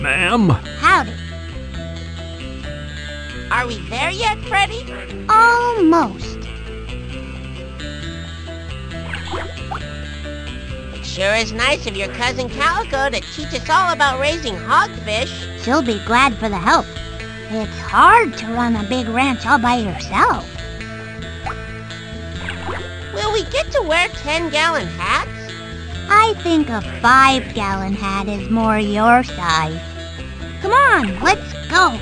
Ma'am? Howdy. Are we there yet, Freddi? Almost. It sure is nice of your cousin Calico to teach us all about raising hogfish. She'll be glad for the help. It's hard to run a big ranch all by yourself. Will we get to wear 10-gallon hats? I think a five-gallon hat is more your size. Come on, let's go.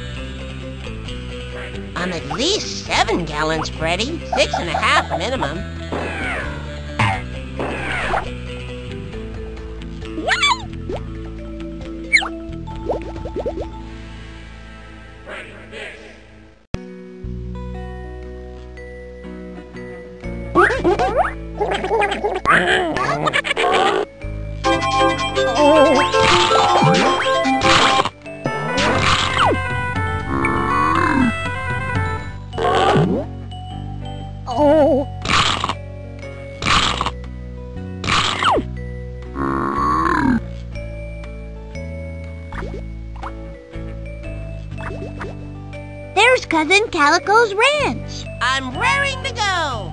I'm at least seven gallons, Freddi. Six and a half minimum. Cousin ranch. I'm raring to go.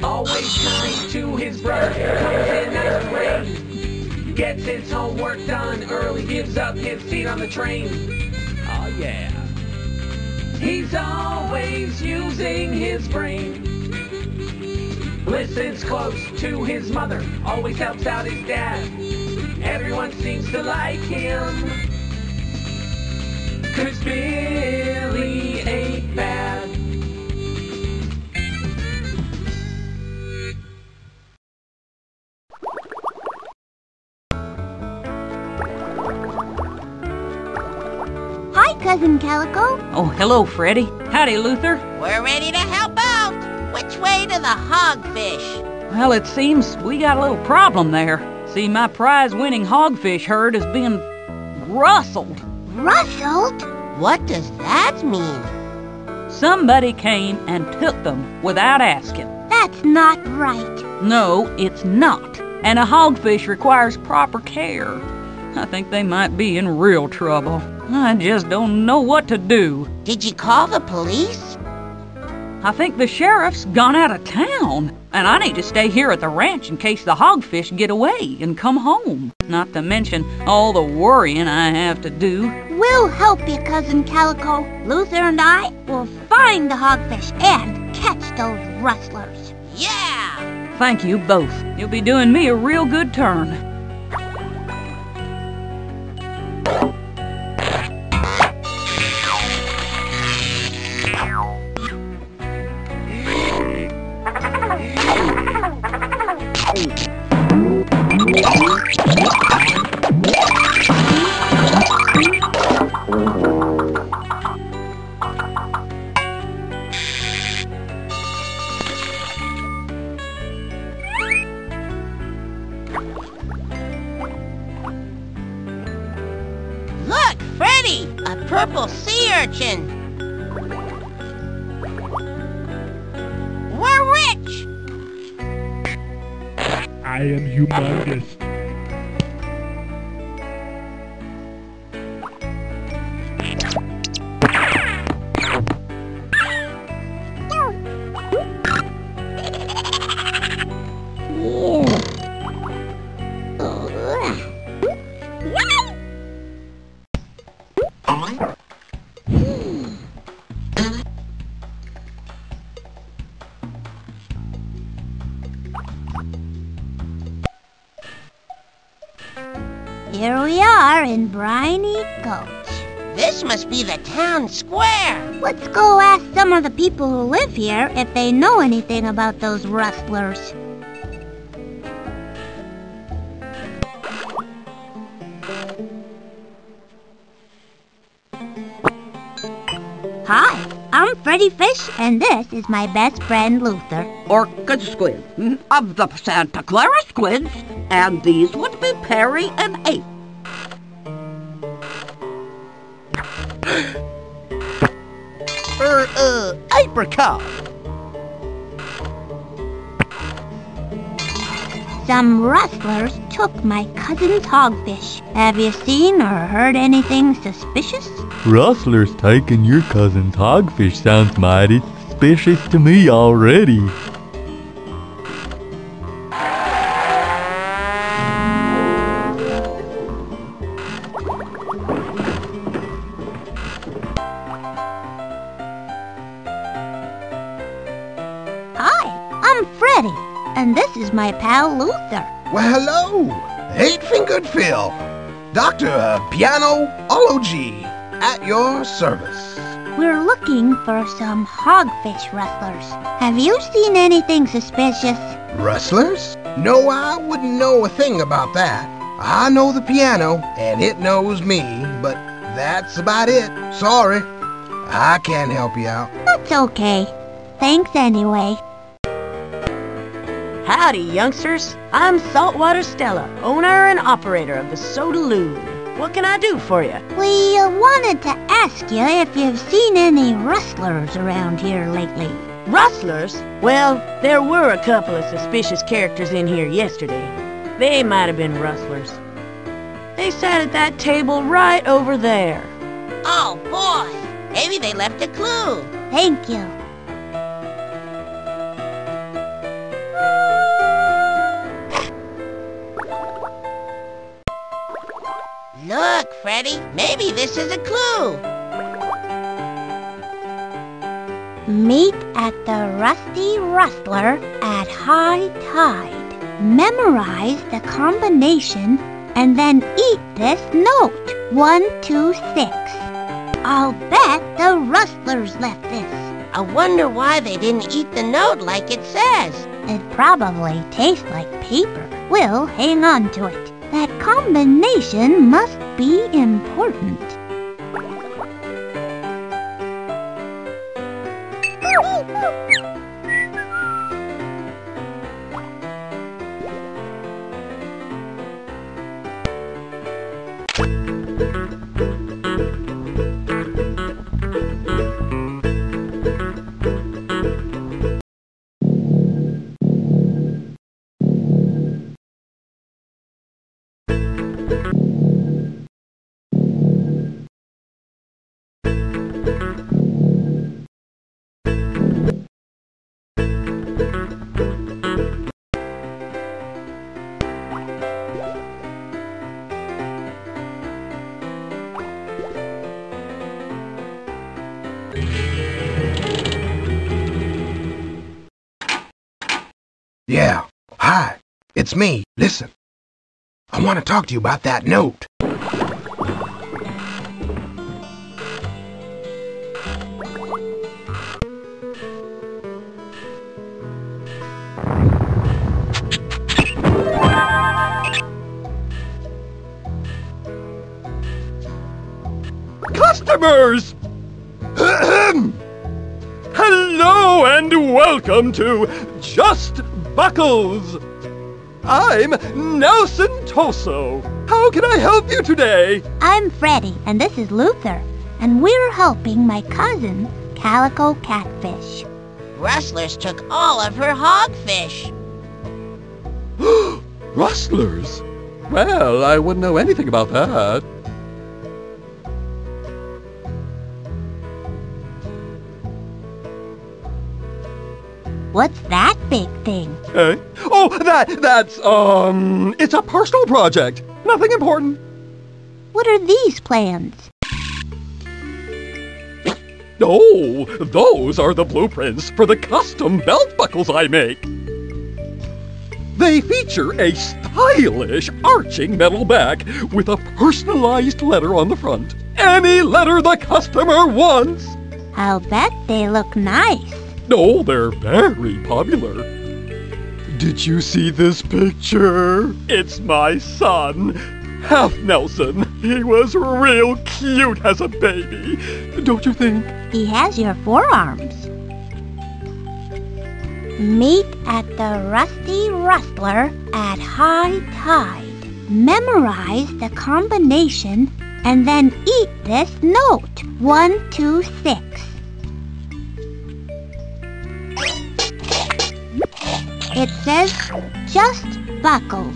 Always kind to his brother, comes in as the rain. Gets his homework done early, gives up his seat on the train. Oh yeah. He's always using his brain. Listens close to his mother, always helps out his dad. Everyone seems to like him. Cause Billy ain't bad. Hi, Cousin Calico. Oh, hello, Freddi. Howdy, Luther. We're ready to help out. Which way to the hogfish? Well, it seems we got a little problem there. See, my prize-winning hogfish herd is being rustled. Rustled? What does that mean? Somebody came and took them without asking. That's not right. No, it's not. And a hogfish requires proper care. I think they might be in real trouble. I just don't know what to do. Did you call the police? I think the sheriff's gone out of town, and I need to stay here at the ranch in case the hogfish get away and come home. Not to mention all the worrying I have to do. We'll help you, Cousin Calico. Luther and I will find the hogfish and catch those rustlers. Yeah! Thank you both. You'll be doing me a real good turn. Am humongous. Let's go ask some of the people who live here if they know anything about those rustlers. Hi, I'm Freddi Fish, and this is my best friend Luther. Orchid squid mm, of the Santa Clara squids, and these would be Perry and Ape. Er, uh, apricot. Some rustlers took my cousin's hogfish. Have you seen or heard anything suspicious? Rustlers taking your cousin's hogfish sounds mighty suspicious to me already. Luther. Well, hello. Eight-fingered Phil. Dr. Pianology at your service. We're looking for some hogfish rustlers. Have you seen anything suspicious? Rustlers? No, I wouldn't know a thing about that. I know the piano, and it knows me, but that's about it. Sorry. I can't help you out. That's okay. Thanks anyway. Howdy, youngsters. I'm Saltwater Stella, owner and operator of the Soda Loon. What can I do for you? We uh, wanted to ask you if you've seen any rustlers around here lately. Rustlers? Well, there were a couple of suspicious characters in here yesterday. They might have been rustlers. They sat at that table right over there. Oh, boy. Maybe they left a clue. Thank you. Look, Freddi. Maybe this is a clue. Meet at the Rusty Rustler at high tide. Memorize the combination and then eat this note. One, two, six. I'll bet the rustlers left this. I wonder why they didn't eat the note like it says. It probably tastes like paper. We'll hang on to it. That combination must be important. It's me. Listen. I want to talk to you about that note. Customers! Hello and welcome to Just Buckles. I'm Nelson Toso. How can I help you today? I'm Freddi, and this is Luther, and we're helping my cousin, Calico Catfish. Rustlers took all of her hogfish. Rustlers? Well, I wouldn't know anything about that. What's that big thing? Eh? Oh, that, that's, um, it's a personal project. Nothing important. What are these plans? Oh, those are the blueprints for the custom belt buckles I make. They feature a stylish arching metal back with a personalized letter on the front. Any letter the customer wants. I'll bet they look nice. Oh, they're very popular. Did you see this picture? It's my son, Half Nelson. He was real cute as a baby, don't you think? He has your forearms. Meet at the Rusty Rustler at high tide. Memorize the combination and then eat this note. One, two, six. It says just buckles.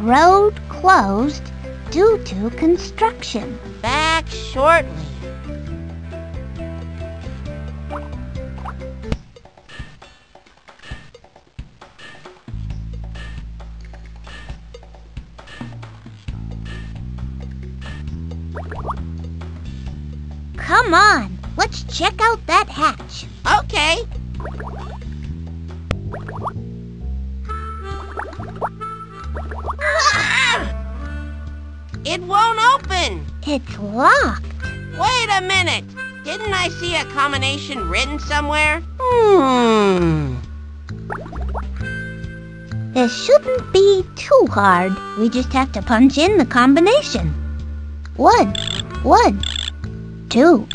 Road closed due to construction. Back shortly. Check out that hatch. Okay. It won't open. It's locked. Wait a minute. Didn't I see a combination written somewhere? Hmm. This shouldn't be too hard. We just have to punch in the combination. One, one, two,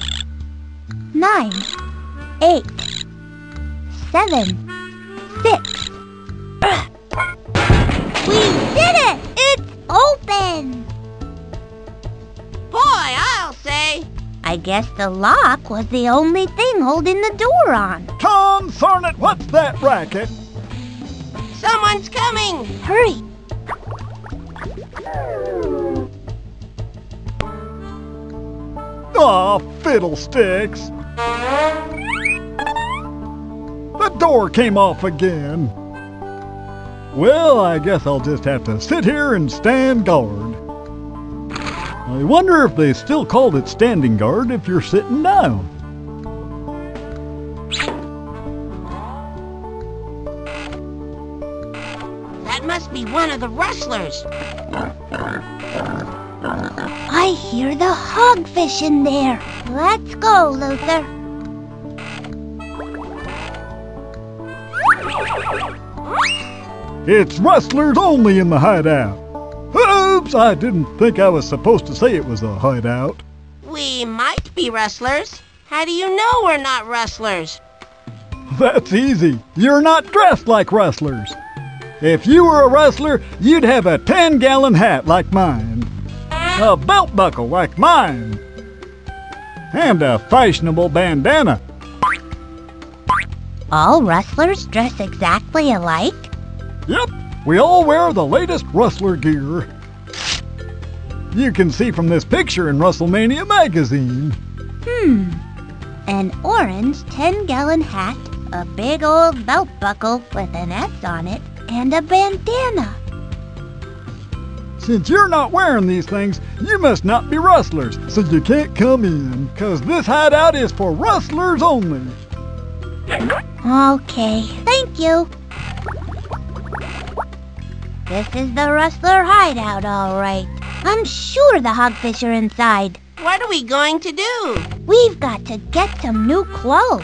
nine, eight, seven, six. We did it! It's open! Boy, I'll say. I guess the lock was the only thing holding the door on. Tom it, what's that racket? Someone's coming. Hurry! Aw, fiddlesticks. Door came off again. Well, I guess I'll just have to sit here and stand guard. I wonder if they still called it standing guard if you're sitting down. That must be one of the rustlers. I hear the hogfish in there. Let's go, Luther. It's wrestlers only in the hideout. Oops, I didn't think I was supposed to say it was a hideout. We might be wrestlers. How do you know we're not wrestlers? That's easy. You're not dressed like wrestlers. If you were a wrestler, you'd have a 10 gallon hat like mine, a belt buckle like mine, and a fashionable bandana. All wrestlers dress exactly alike? Yep, we all wear the latest rustler gear. You can see from this picture in Rustlemania magazine. Hmm. An orange 10 gallon hat, a big old belt buckle with an S on it, and a bandana. Since you're not wearing these things, you must not be rustlers, so you can't come in, cause this hideout is for rustlers only. Okay, thank you. This is the rustler hideout, all right. I'm sure the hogfish are inside. What are we going to do? We've got to get some new clothes.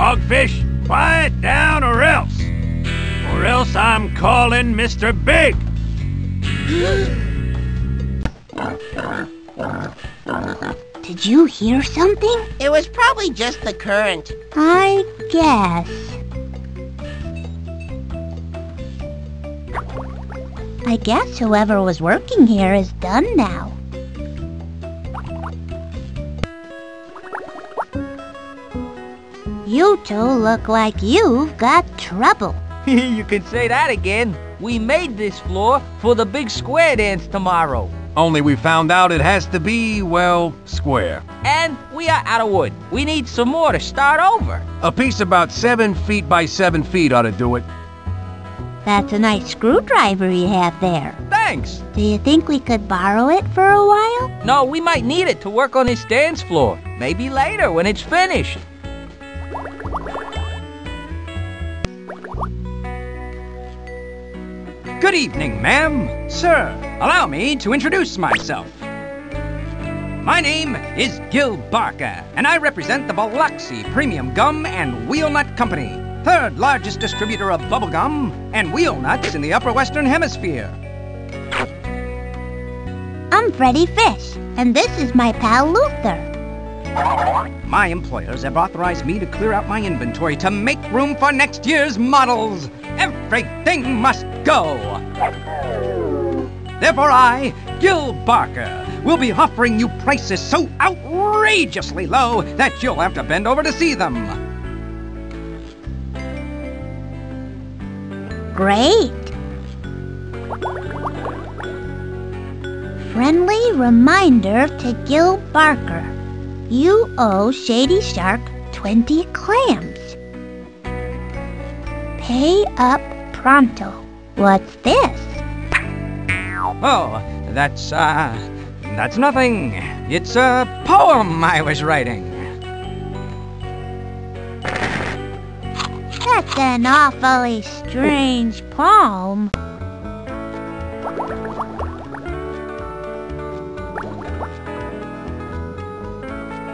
Hogfish, quiet down or else. Or else I'm calling Mr. Big. Did you hear something? It was probably just the current. I guess. I guess whoever was working here is done now. You two look like you've got trouble. you can say that again. We made this floor for the big square dance tomorrow. Only we found out it has to be, well, square. And we are out of wood. We need some more to start over. A piece about seven feet by seven feet ought to do it. That's a nice screwdriver you have there. Thanks. Do you think we could borrow it for a while? No, we might need it to work on this dance floor. Maybe later when it's finished. Good evening, ma'am. Sir, allow me to introduce myself. My name is Gil Barker, and I represent the Biloxi Premium Gum and Wheel Nut Company, third largest distributor of bubble gum and wheel nuts in the upper western hemisphere. I'm Freddi Fish, and this is my pal Luther. My employers have authorized me to clear out my inventory to make room for next year's models. Everything must go. Therefore, I, Gil Barker, will be offering you prices so outrageously low that you'll have to bend over to see them. Great. Friendly reminder to Gil Barker. You owe Shady Shark 20 clams. Pay up pronto. What's this? Oh, that's, uh, that's nothing. It's a poem I was writing. That's an awfully strange poem.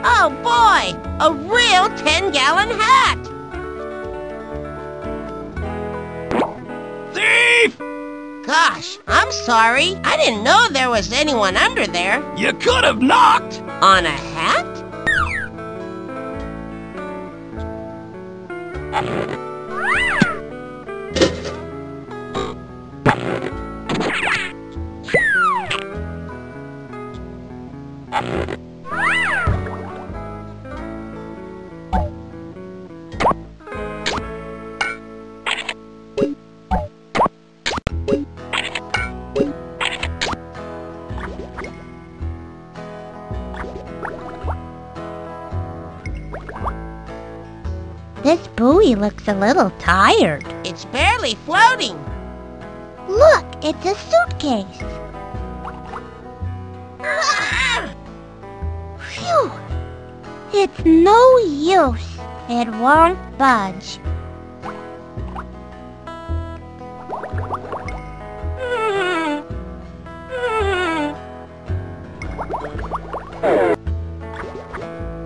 Oh boy! A real 10 gallon hat! Thief! Gosh, I'm sorry. I didn't know there was anyone under there. You could have knocked! On a hat? Buoy looks a little tired. It's barely floating. Look, it's a suitcase. Phew! It's no use. It won't budge.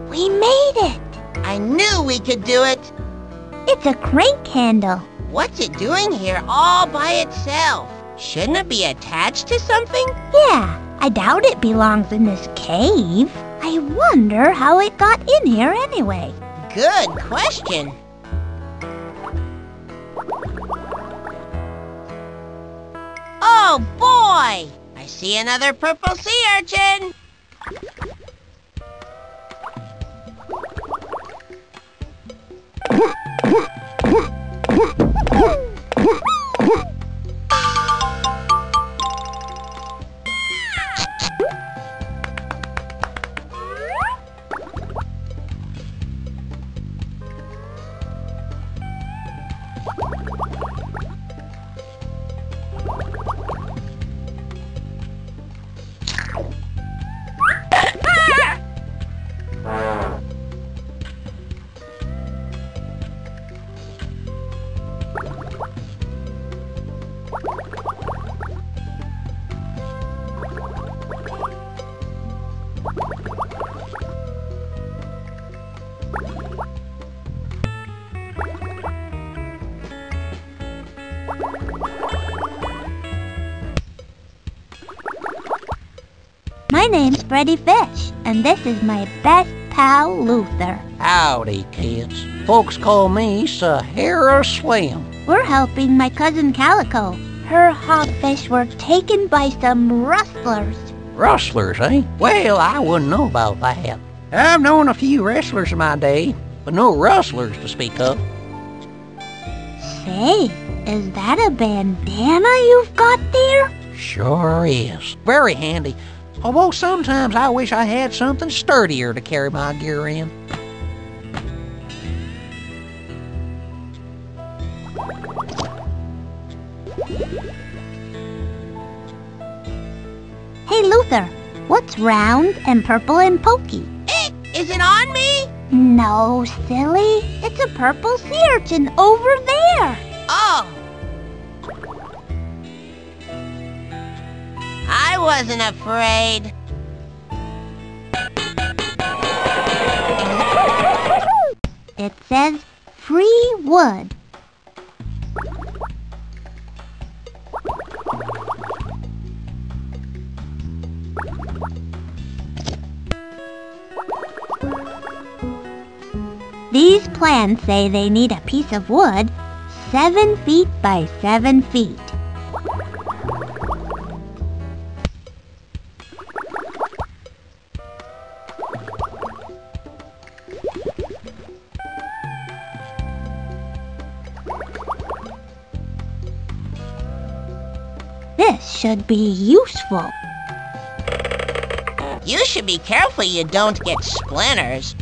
We made it! I knew we could do it. It's a crank handle. What's it doing here all by itself? Shouldn't it be attached to something? Yeah, I doubt it belongs in this cave. I wonder how it got in here anyway. Good question. Oh boy! I see another purple sea urchin! My name's Freddi Fish, and this is my best pal Luther. Howdy, kids. Folks call me Sahara Swim. We're helping my cousin Calico. Her hogfish were taken by some rustlers. Rustlers, eh? Well, I wouldn't know about that. I've known a few wrestlers in my day, but no rustlers to speak of. Say, is that a bandana you've got there? Sure is. Very handy. Although sometimes I wish I had something sturdier to carry my gear in. Hey, Luther, what's round and purple and pokey? Eh, is it on me? No, silly. It's a purple sea urchin over there. Wasn't afraid. It says free wood. These plans say they need a piece of wood seven feet by seven feet. Should be useful. You should be careful you don't get splinters.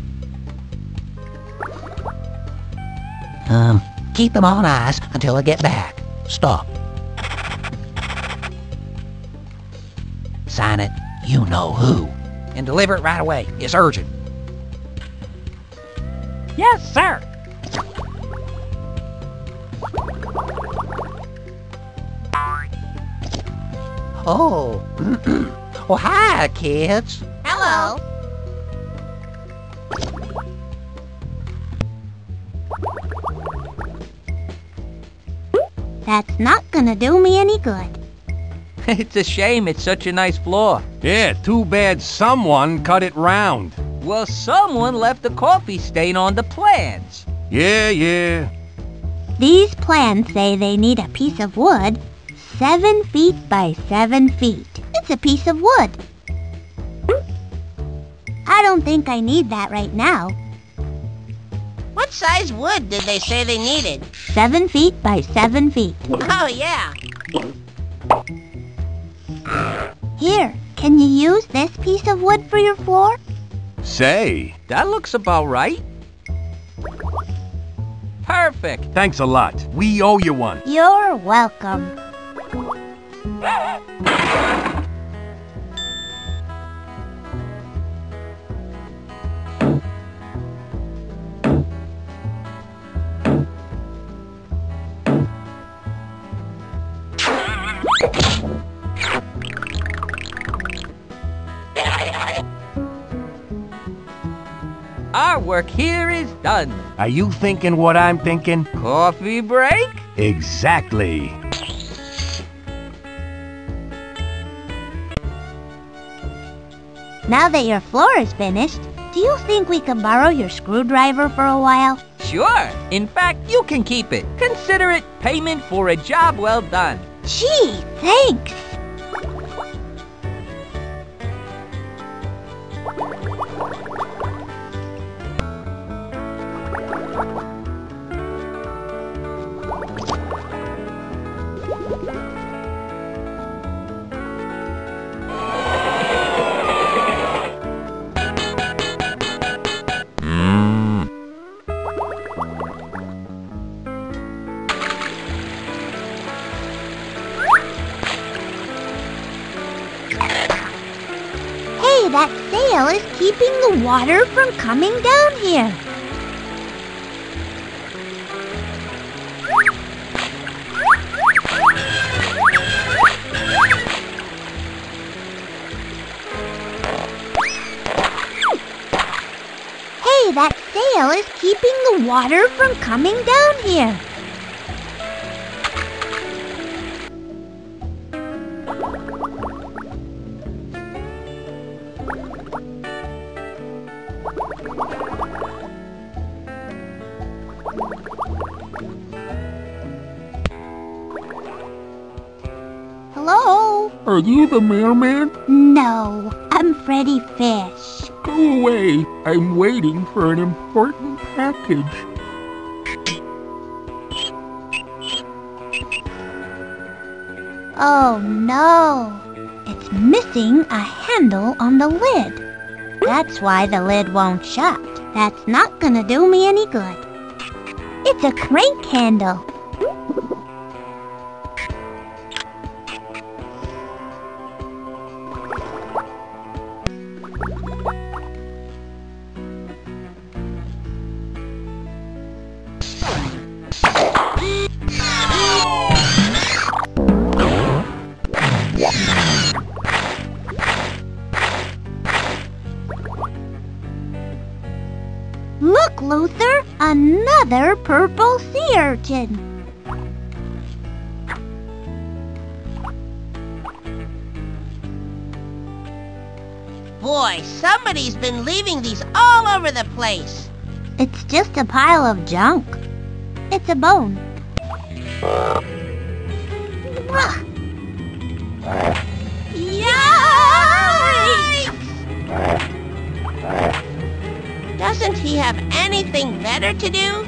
Um, keep them on ice until I get back. Stop. Sign it, you know who. And deliver it right away. It's urgent. Yes, sir. Oh. well, hi, kids. Hello. That's not gonna do me any good. it's a shame it's such a nice floor. Yeah, too bad someone cut it round. Well, someone left a coffee stain on the plans. Yeah, yeah. These plans say they need a piece of wood seven feet by seven feet. It's a piece of wood. I don't think I need that right now. What size wood did they say they needed? Seven feet by seven feet. Oh, yeah. Here, can you use this piece of wood for your floor? Say, That looks about right. Perfect. thanks a lot. We owe you one. You're welcome. Our work here is done. Are you thinking what I'm thinking? Coffee break? Exactly. Now that your floor is finished, do you think we can borrow your screwdriver for a while? Sure. In fact, you can keep it. Consider it payment for a job well done. Gee, thanks. Keeping the water from coming down here. Hey, that sail is keeping the water from coming down here. Are you the mailman? No, I'm Freddi Fish. Go away. I'm waiting for an important package. Oh no! It's missing a handle on the lid. That's why the lid won't shut. That's not gonna do me any good. It's a crank handle. Somebody's been leaving these all over the place. It's just a pile of junk. It's a bone. Yikes! Doesn't he have anything better to do?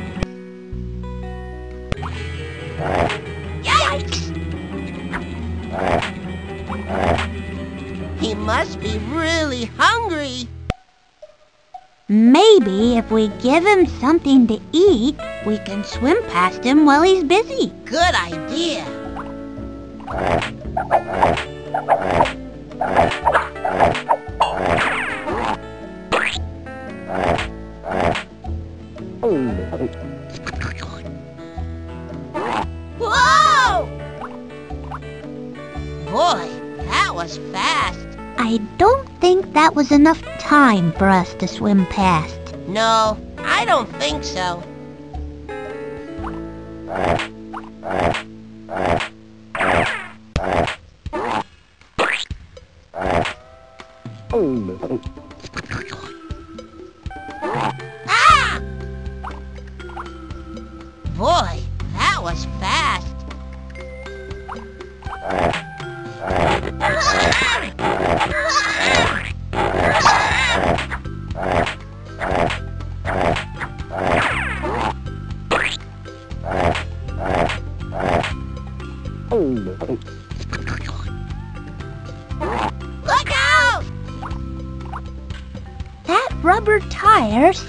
Yikes! He must be really hungry. Maybe if we give him something to eat, we can swim past him while he's busy. Good idea. Whoa! Boy, that was fast. I don't think that was enough time for us to swim past. No, I don't think so. Ah!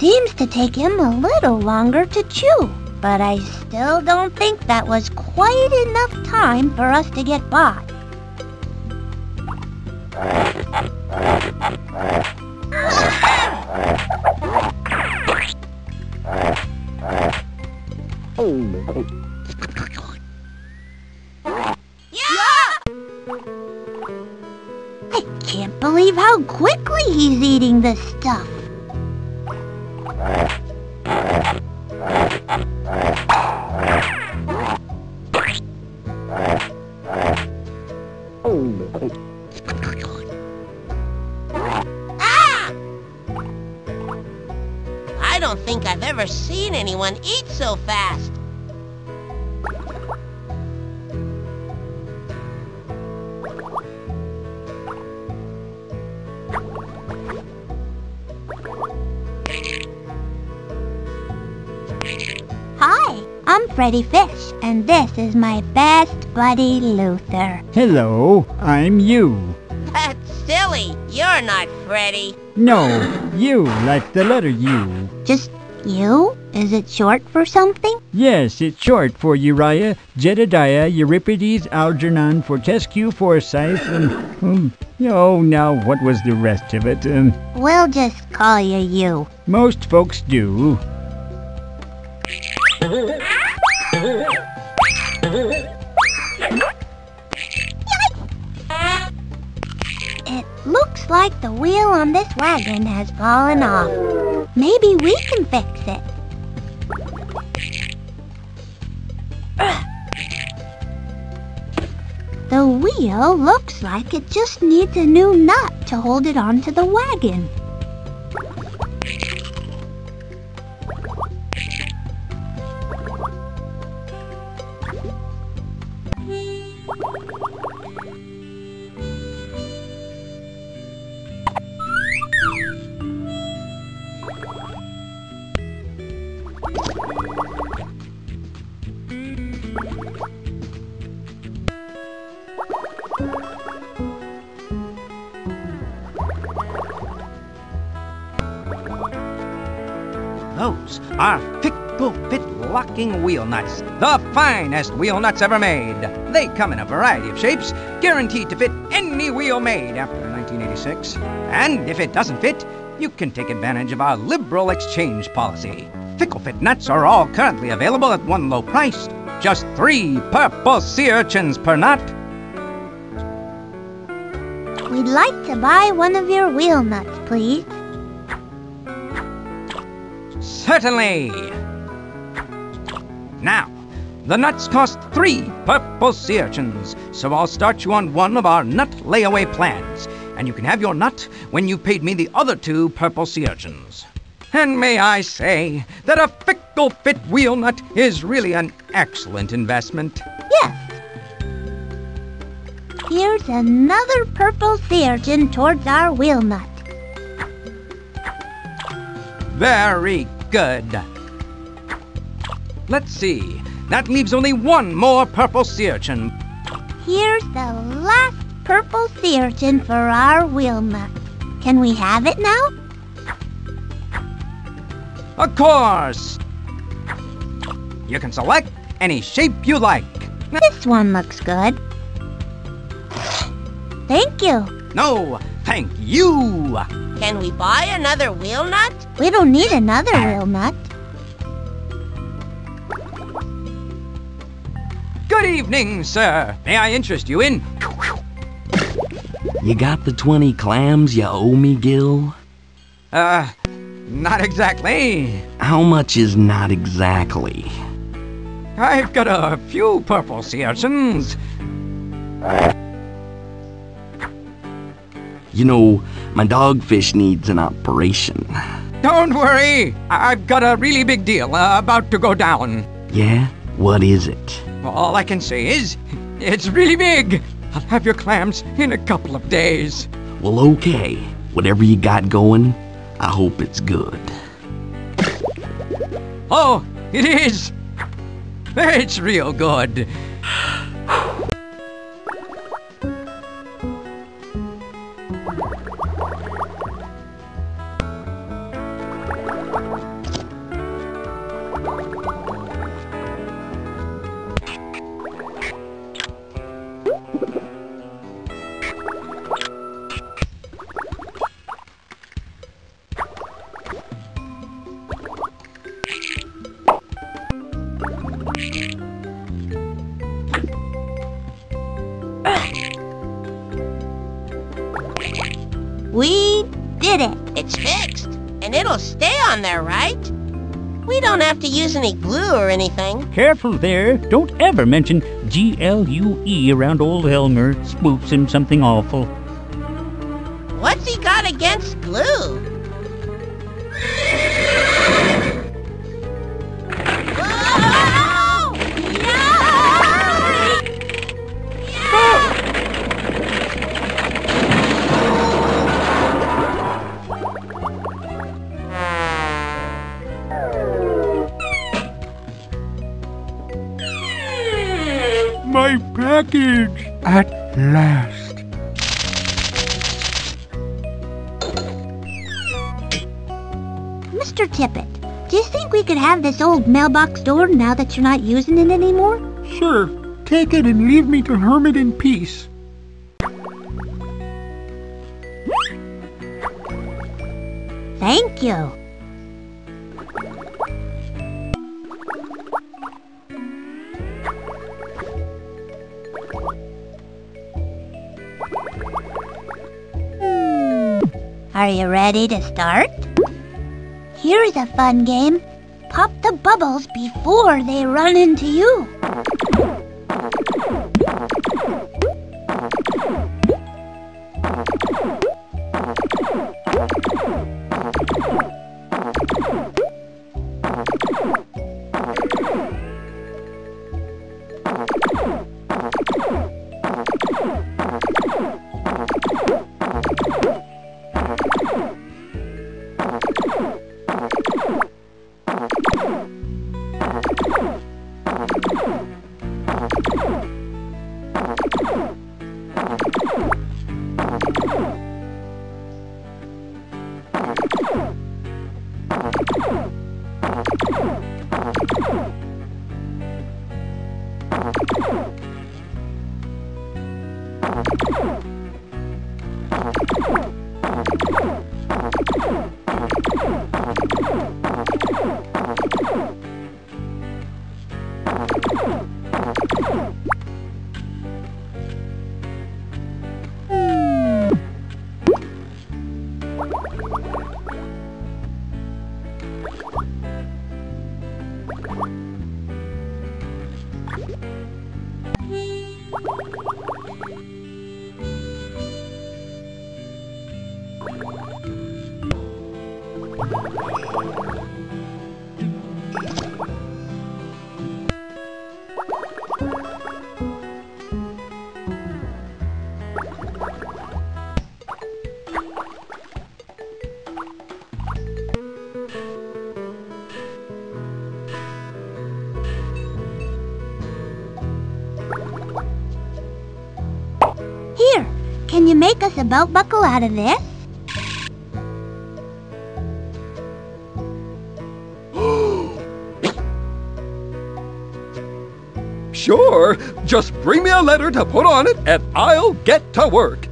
Seems to take him a little longer to chew, but I still don't think that was quite enough time for us to get by. Yeah! So fast. Hi, I'm Freddi Fish, and this is my best buddy Luther. Hello, I'm you. That's silly. You're not Freddi. No, you, like the letter U. Just you? Is it short for something? Yes, it's short for Uriah, Jedediah, Euripides, Algernon, Fortescue, Forsyth, and... Um, oh, now, what was the rest of it? Um, We'll just call you you. most folks do. It looks like the wheel on this wagon has fallen off. Maybe we can fix it. The wheel looks like it just needs a new nut to hold it onto the wagon. Wheel nuts, the finest wheel nuts ever made. They come in a variety of shapes, guaranteed to fit any wheel made after 1986. And if it doesn't fit, you can take advantage of our liberal exchange policy. Fickle Fit nuts are all currently available at one low price, just three purple sea urchins per nut. We'd like to buy one of your wheel nuts, please. Certainly. Now, the nuts cost three purple sea urchins, so I'll start you on one of our nut layaway plans, and you can have your nut when you've paid me the other two purple sea urchins. And may I say that a fickle fit wheel nut is really an excellent investment. Yes. Here's another purple sea urchin towards our wheel nut. Very good. Let's see. That leaves only one more purple sea urchin. Here's the last purple sea urchin for our wheel nut. Can we have it now? Of course. You can select any shape you like. This one looks good. Thank you. No, thank you. Can we buy another wheel nut? We don't need another wheel nut. Good evening, sir. May I interest you in? You got the 20 clams you owe me, Gil? Uh, not exactly. How much is not exactly? I've got a few purple sea urchins. You know, my dogfish needs an operation. Don't worry. I've got a really big deal uh, about to go down. Yeah? What is it? All I can say is, it's really big. I'll have your clams in a couple of days. Well, okay. Whatever you got going, I hope it's good. Oh, it is. It's real good. Careful there. Don't ever mention G-L-U-E around old Elmer. Spooks him something awful. Have this old mailbox door now that you're not using it anymore? Sure. Take it and leave me to hermit in peace. Thank you. Hmm. Are you ready to start? Here's a fun game. Pop the bubbles before they run into you. Belt buckle out of this? Sure, just bring me a letter to put on it and I'll get to work.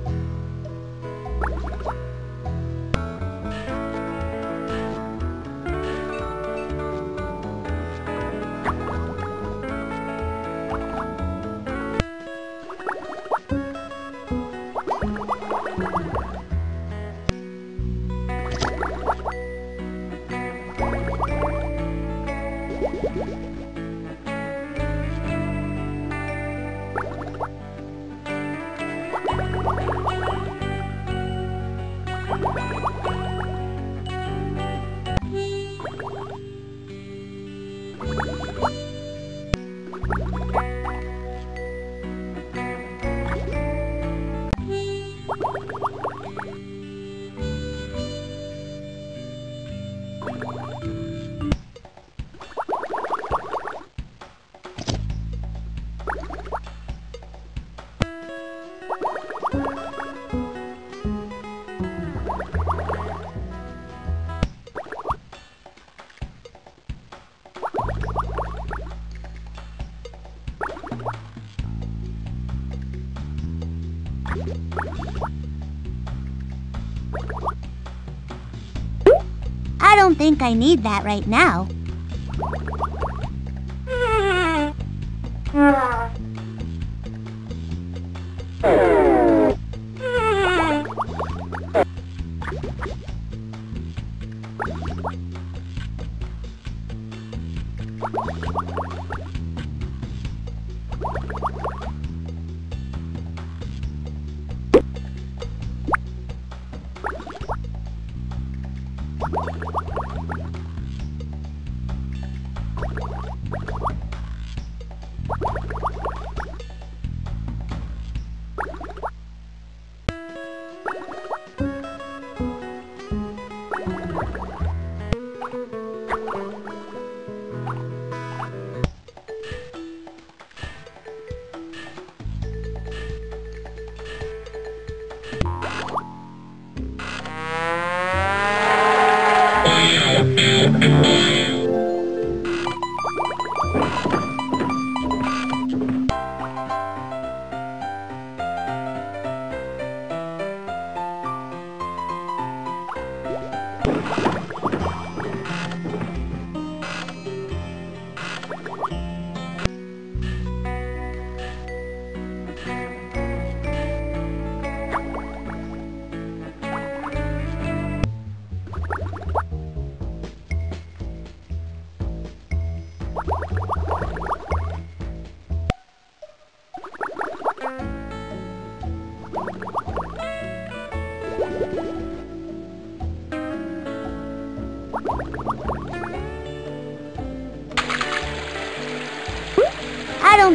Think I need that right now.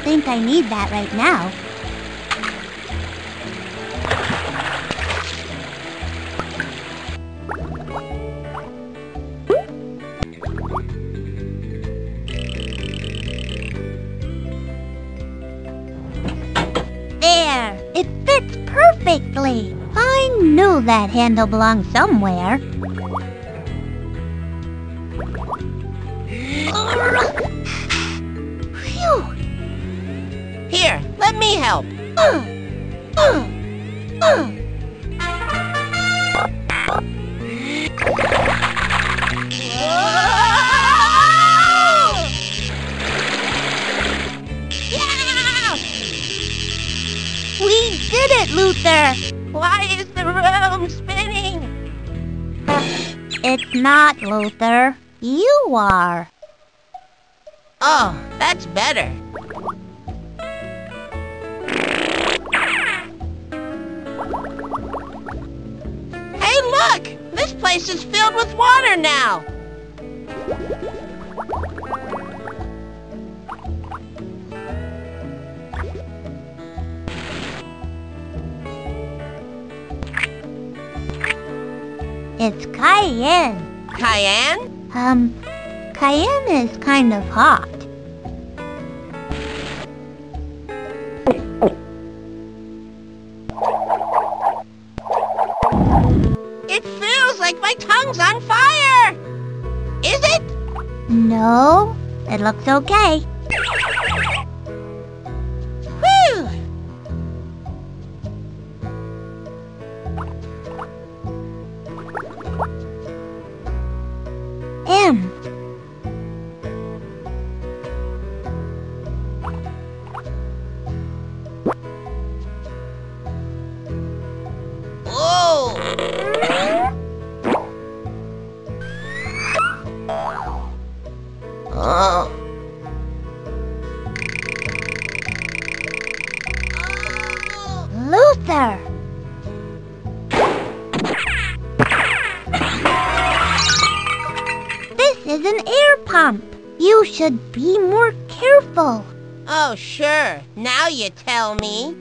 Think I need that right now. There! It fits perfectly! I knew that handle belonged somewhere. You cayenne is kind of hot. It feels like my tongue's on fire! Is it? No, it looks okay. Should be more careful. Oh, sure. Now you tell me.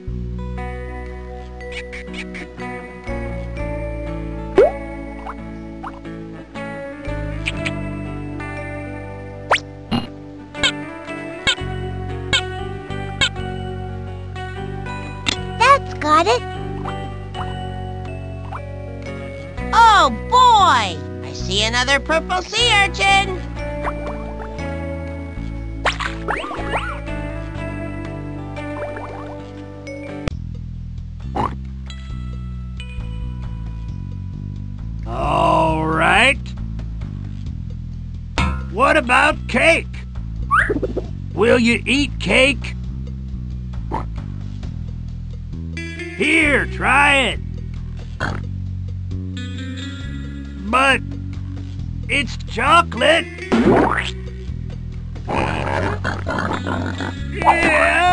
That's got it. Oh, boy! I see another purple sea urchin! Will you eat cake? Here, try it. But it's chocolate. Yeah!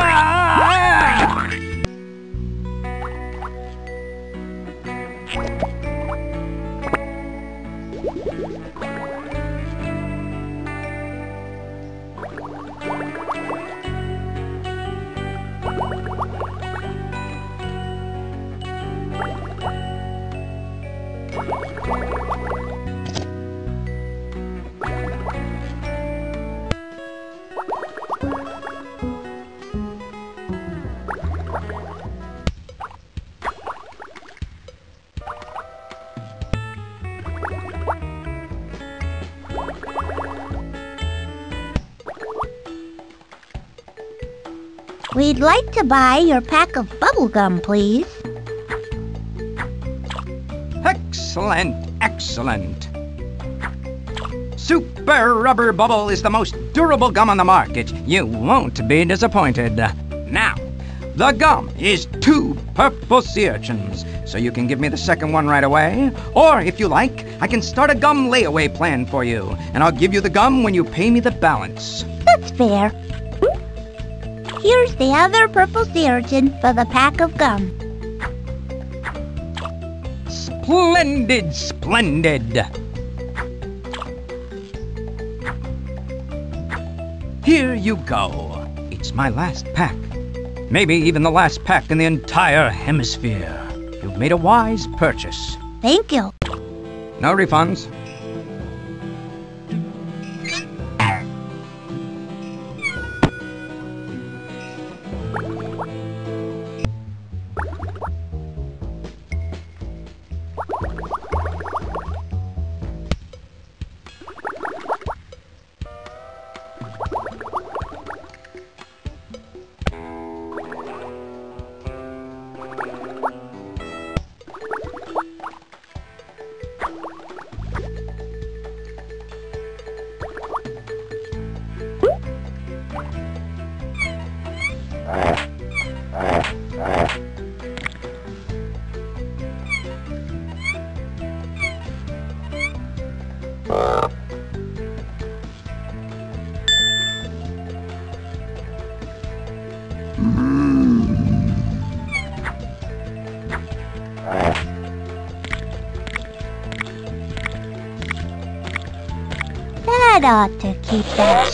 We'd like to buy your pack of bubblegum, please. Excellent, excellent. Super Rubber Bubble is the most durable gum on the market. You won't be disappointed. Now, the gum is two purple sea urchins, so you can give me the second one right away. Or, if you like, I can start a gum layaway plan for you, and I'll give you the gum when you pay me the balance. That's fair. Here's the other purple sea urchin for the pack of gum. Splendid, splendid. Here you go. It's my last pack. Maybe even the last pack in the entire hemisphere. You've made a wise purchase. Thank you. No refunds.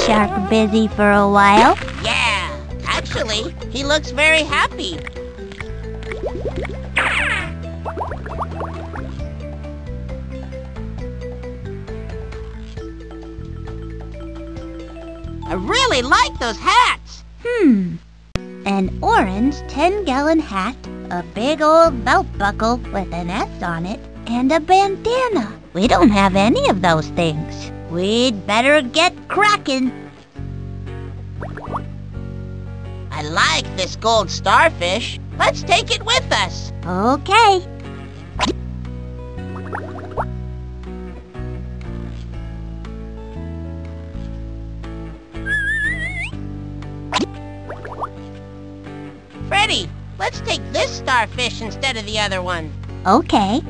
shark busy for a while? Yeah, actually, he looks very happy. I really like those hats. Hmm. An orange 10-gallon hat, a big old belt buckle with an S on it, and a bandana. We don't have any of those things. We'd better get cracking. Gold starfish. Let's take it with us. Okay. Freddi, let's take this starfish instead of the other one. Okay.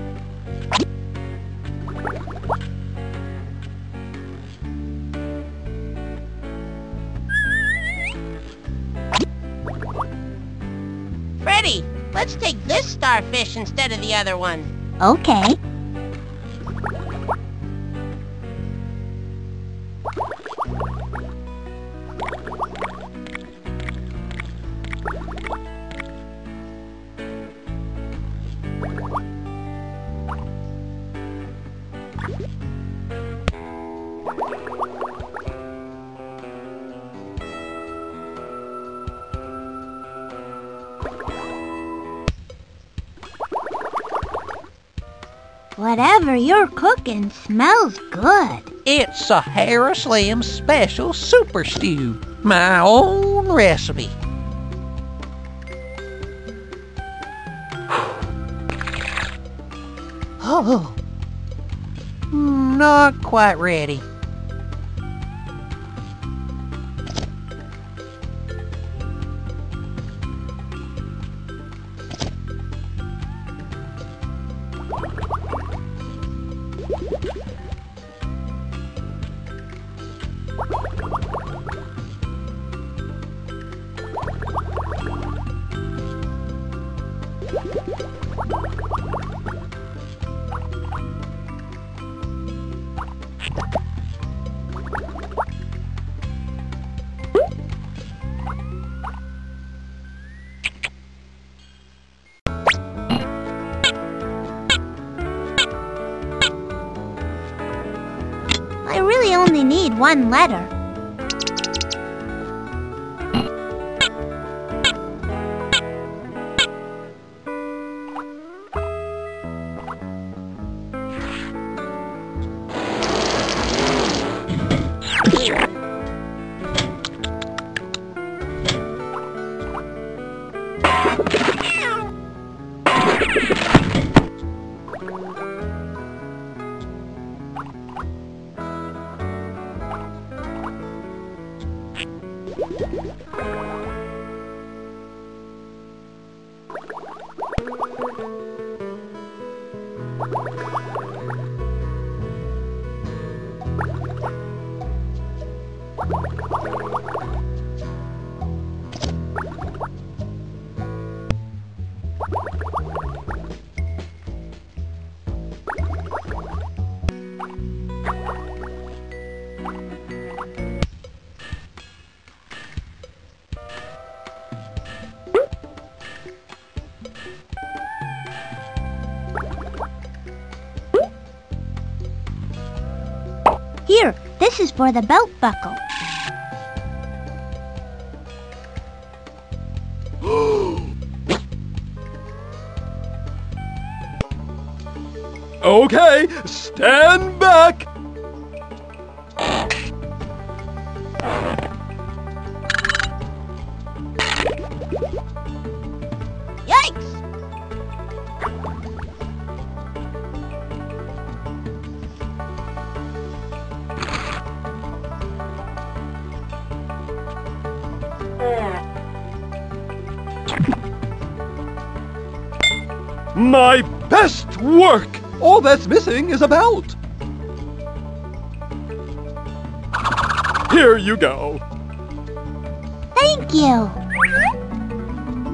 Let's take this starfish instead of the other one. Okay. Whatever you're cooking smells good. It's a Lamb special super stew. My own recipe. Oh, not quite ready. One letter. Is for the belt buckle. Okay, stand back. That's missing is a belt. Here you go. Thank you.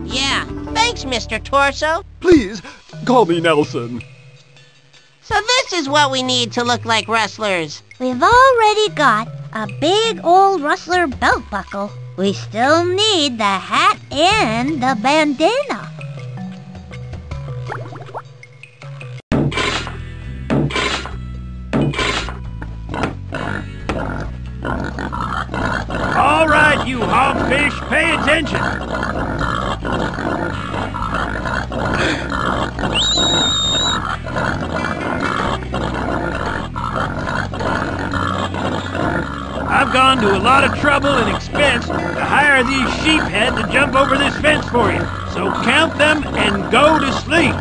Yeah, thanks, Mr. Torso. Please, call me Nelson. So this is what we need to look like rustlers. We've already got a big old rustler belt buckle. We still need the hat and the bandana. These sheephead to jump over this fence for you. So count them and go to sleep.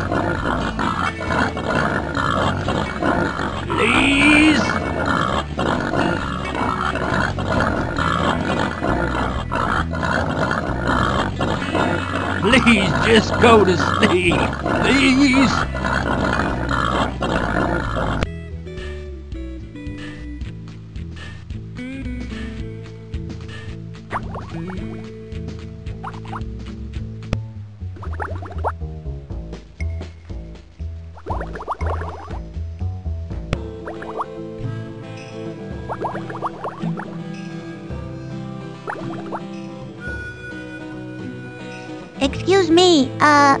Please. Please just go to sleep. Please. Excuse me, uh,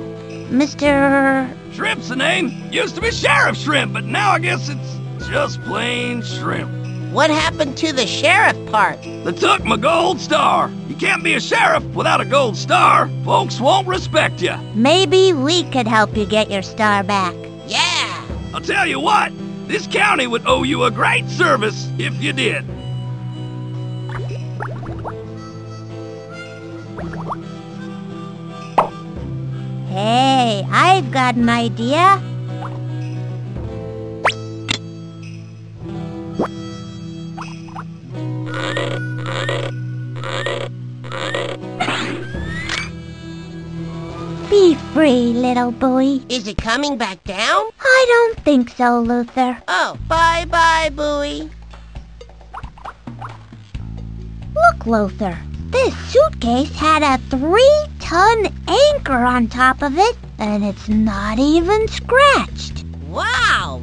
Mr. Shrimp's the name. Used to be Sheriff Shrimp, but now I guess it's just plain Shrimp. What happened to the sheriff part? They took my gold star. You can't be a sheriff without a gold star. Folks won't respect you. Maybe we could help you get your star back. Yeah! I'll tell you what, this county would owe you a great service if you did. Hey, I've got an idea. Be free, little boy. Is it coming back down? I don't think so, Luther. Oh, bye-bye, Bowie. Look, Luther. This suitcase had a three-ton anchor on top of it, and it's not even scratched. Wow!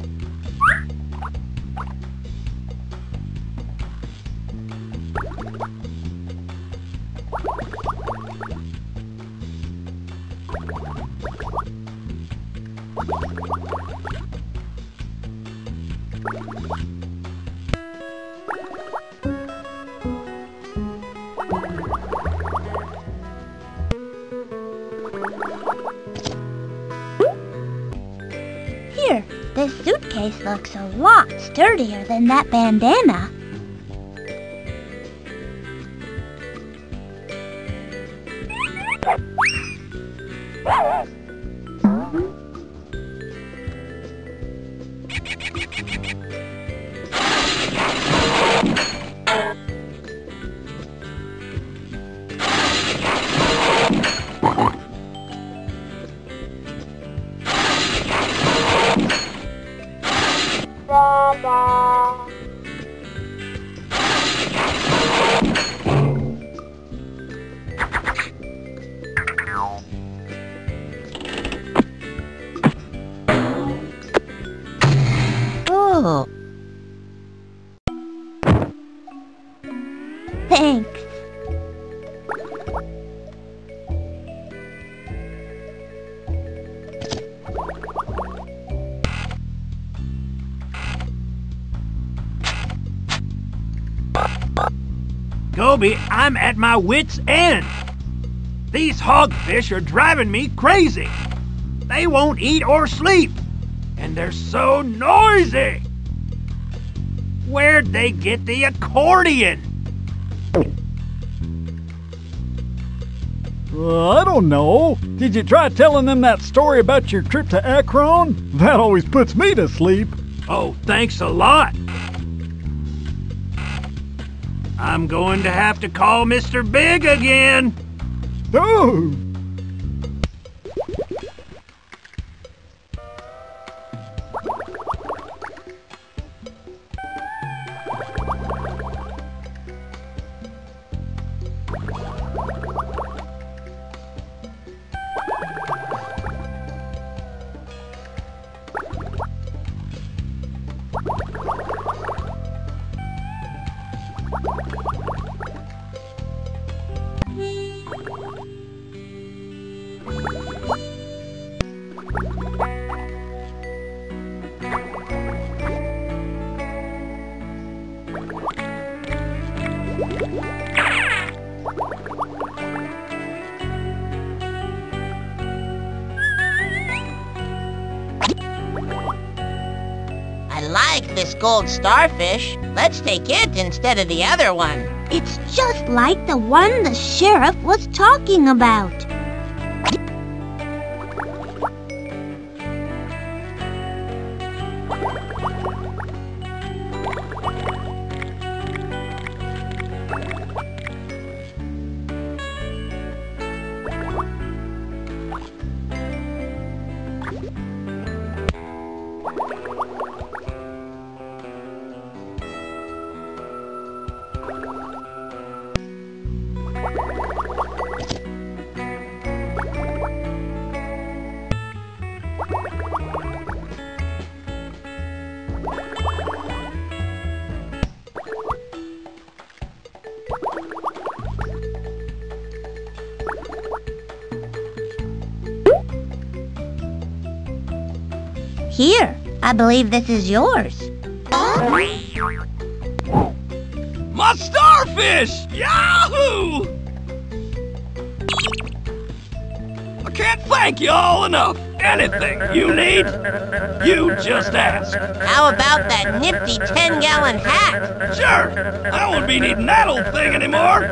This suitcase looks a lot sturdier than that bandana. Goby, I'm at my wit's end. These hogfish are driving me crazy. They won't eat or sleep, and they're so noisy. Where'd they get the accordion? Uh, I don't know. Did you try telling them that story about your trip to Akron? That always puts me to sleep. Oh, thanks a lot. I'm going to have to call Mr. Big again. Oh! Gold starfish. Let's take it instead of the other one. It's just like the one the sheriff was talking about. I believe this is yours. My starfish! Yahoo! I can't thank you all enough. Anything you need, you just ask. How about that nifty 10-gallon hat? Sure, I won't be needing that old thing anymore.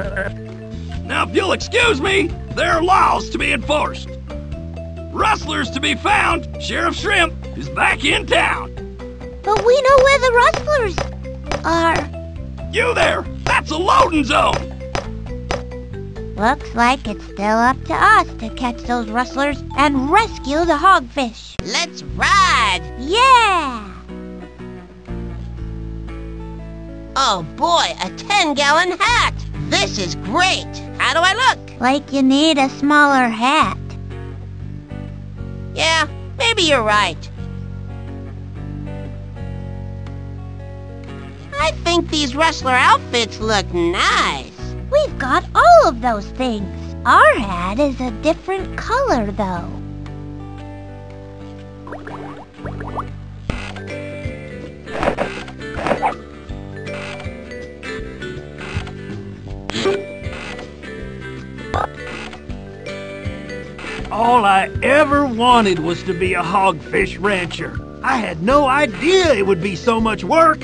Now, if you'll excuse me, there are laws to be enforced. Rustlers to be found. Sheriff Shrimp is back in town. But we know where the rustlers are. You there! That's a loading zone! Looks like it's still up to us to catch those rustlers and rescue the hogfish. Let's ride! Yeah! Oh boy, a 10-gallon hat! This is great! How do I look? Like you need a smaller hat. Yeah, maybe you're right. I think these wrestler outfits look nice. We've got all of those things. Our hat is a different color, though. All I ever wanted was to be a hogfish rancher. I had no idea it would be so much work.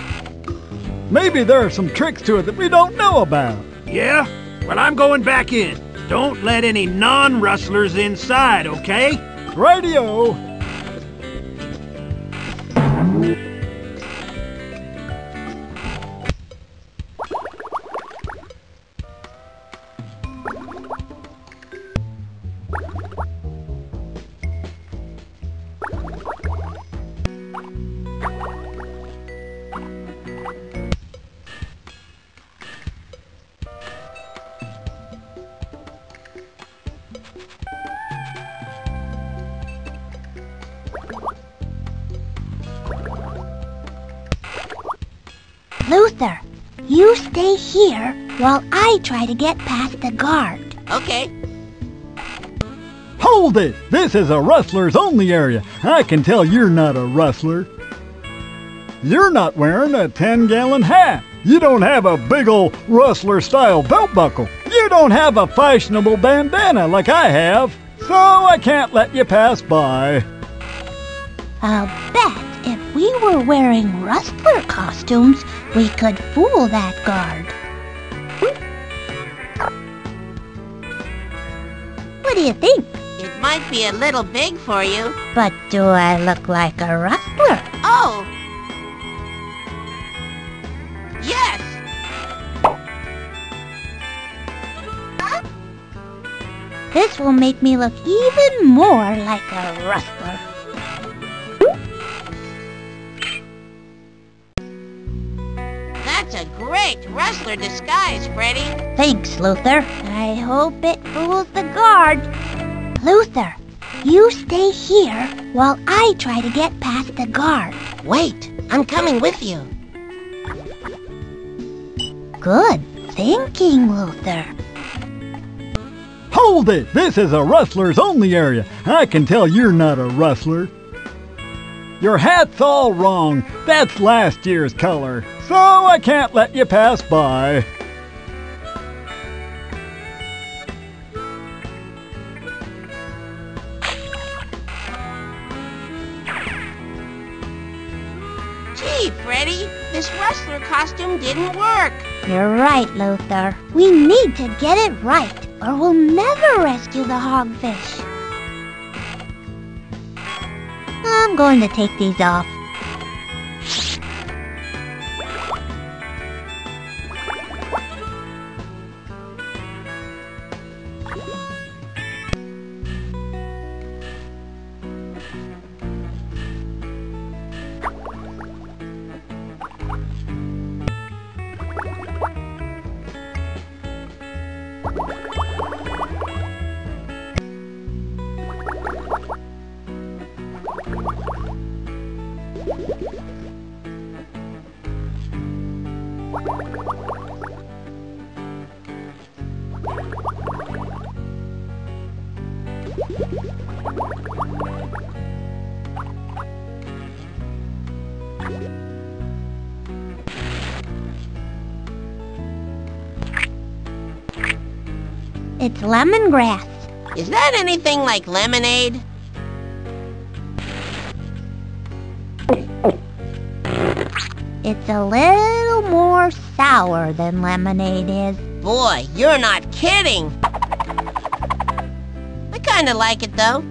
Maybe there are some tricks to it that we don't know about. Yeah? Well, I'm going back in. Don't let any non-rustlers inside, okay? Radio! While I try to get past the guard. Okay. Hold it! This is a rustlers only area. I can tell you're not a rustler. You're not wearing a 10 gallon hat. You don't have a big ol' rustler style belt buckle. You don't have a fashionable bandana like I have. So I can't let you pass by. I'll bet if we were wearing rustler costumes, we could fool that guard. What do you think? It might be a little big for you. But do I look like a rustler? Oh! Yes! This will make me look even more like a rustler. That's a great wrestler disguise, Freddi. Thanks, Luther. I hope it fools the guard. Luther, you stay here while I try to get past the guard. Wait, I'm coming with you. Good thinking, Luther. Hold it! This is a rustlers only area. I can tell you're not a rustler. Your hat's all wrong. That's last year's color. So I can't let you pass by. Gee, Freddi, this wrestler costume didn't work. You're right, Luther. We need to get it right, or we'll never rescue the hogfish. I'm going to take these off. Lemongrass. Is that anything like lemonade? It's a little more sour than lemonade is. Boy, you're not kidding. I kinda like it though.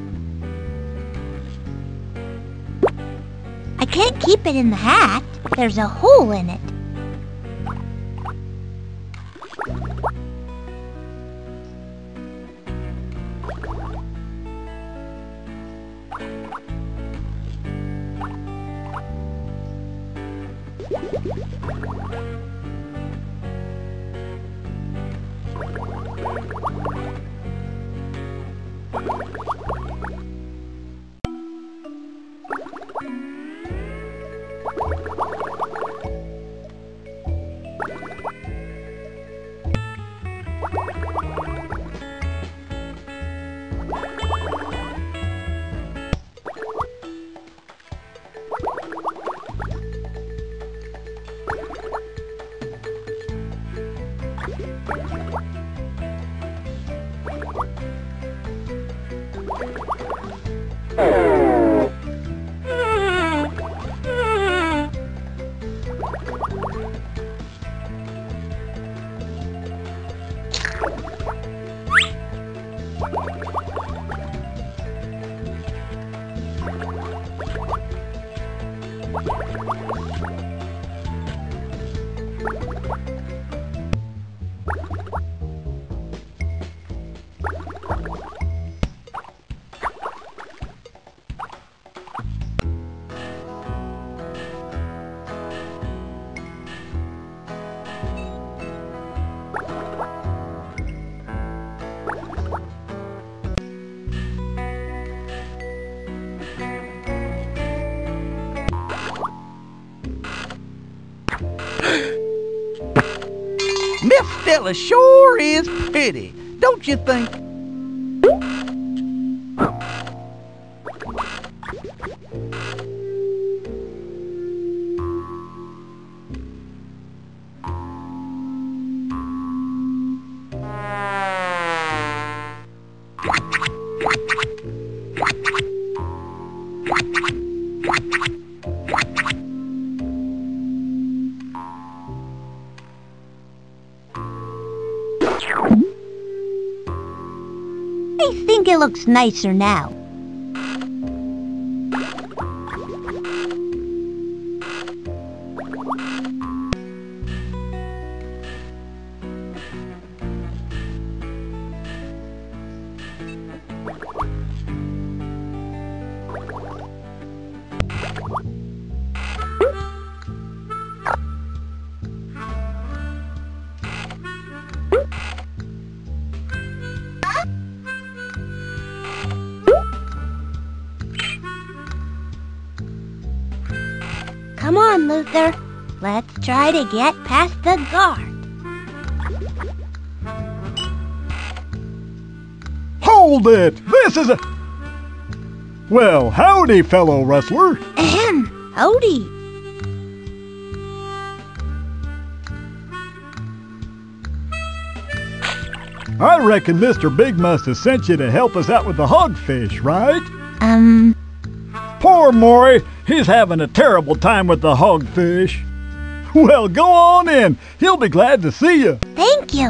I can't keep it in the hat. There's a hole in it. Stella sure is pretty, don't you think? I think it looks nicer now. Try to get past the guard. Hold it! This is a. Well, howdy, fellow wrestler. Ahem. Howdy. I reckon Mr. Big must have sent you to help us out with the hogfish, right? Um, Poor Maury, he's having a terrible time with the hogfish. Well, go on in. He'll be glad to see you. Thank you.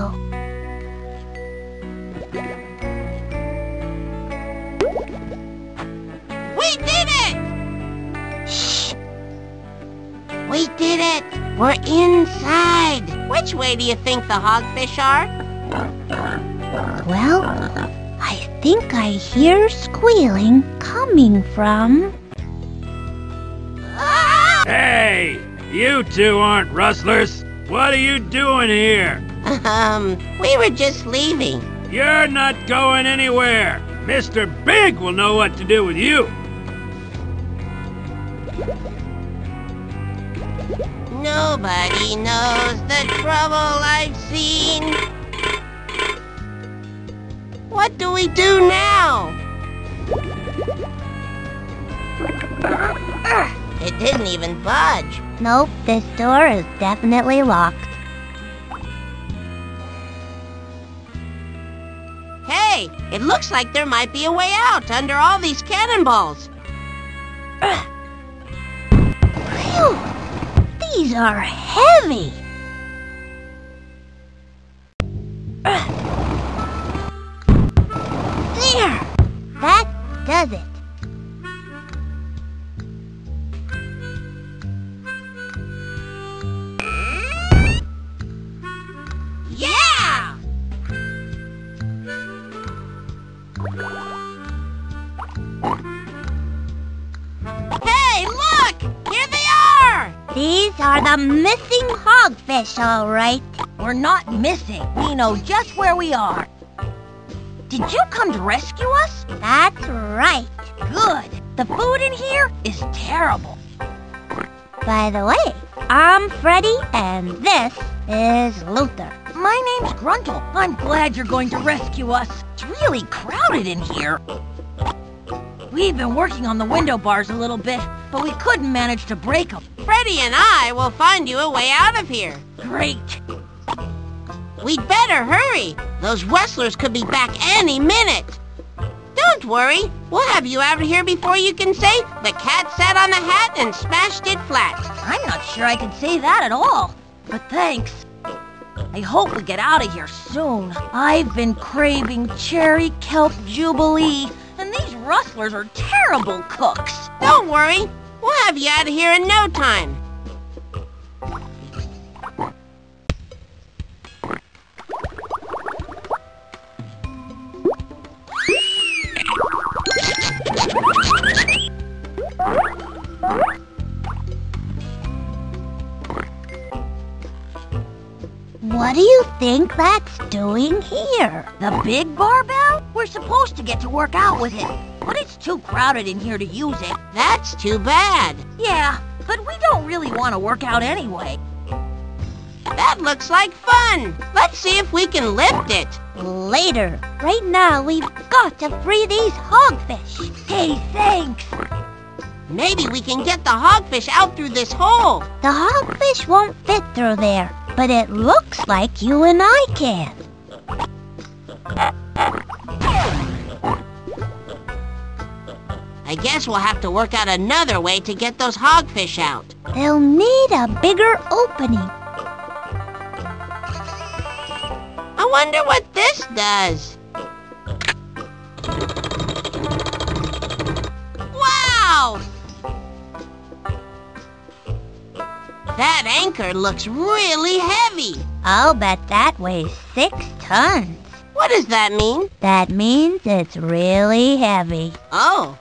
We did it! Shh! We did it! We're inside! Which way do you think the hogfish are? Well, I think I hear squealing coming from. You two aren't rustlers. What are you doing here? Um, we were just leaving. You're not going anywhere. Mr. Big will know what to do with you. Nobody knows the trouble I've seen. What do we do now? It didn't even budge. Nope, this door is definitely locked. Hey, it looks like there might be a way out under all these cannonballs. Phew! These are heavy. There! That does it. Missing hogfish, all right. We're not missing. We know just where we are. Did you come to rescue us? That's right. Good. The food in here is terrible. By the way, I'm Freddi, and this is Luther. My name's Gruntle. I'm glad you're going to rescue us. It's really crowded in here. We've been working on the window bars a little bit, but we couldn't manage to break them. Freddi and I will find you a way out of here. Great. We'd better hurry. Those rustlers could be back any minute. Don't worry. We'll have you out of here before you can say the cat sat on the hat and smashed it flat. I'm not sure I can say that at all, but thanks. I hope we get out of here soon. I've been craving cherry kelp jubilee, and these rustlers are terrible cooks. Don't worry. We'll have you out of here in no time. What do you think that's doing here? The big barbell? We're supposed to get to work out with it, but it's too crowded in here to use it. That's too bad. Yeah, but we don't really want to work out anyway. That looks like fun. Let's see if we can lift it. Later. Right now, we've got to free these hogfish. Hey, thanks. Maybe we can get the hogfish out through this hole. The hogfish won't fit through there, but it looks like you and I can. I guess we'll have to work out another way to get those hogfish out. They'll need a bigger opening. I wonder what this does. Wow! That anchor looks really heavy. I'll bet that weighs six tons. What does that mean? That means it's really heavy. Oh.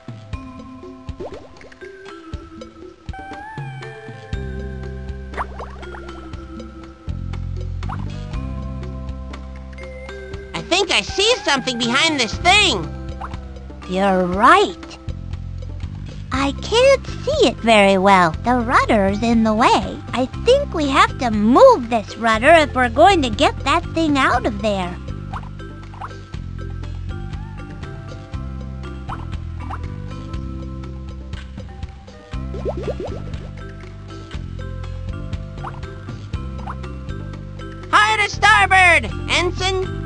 Think I see something behind this thing. You're right. I can't see it very well. The rudder's in the way. I think we have to move this rudder if we're going to get that thing out of there. To starboard, ensign.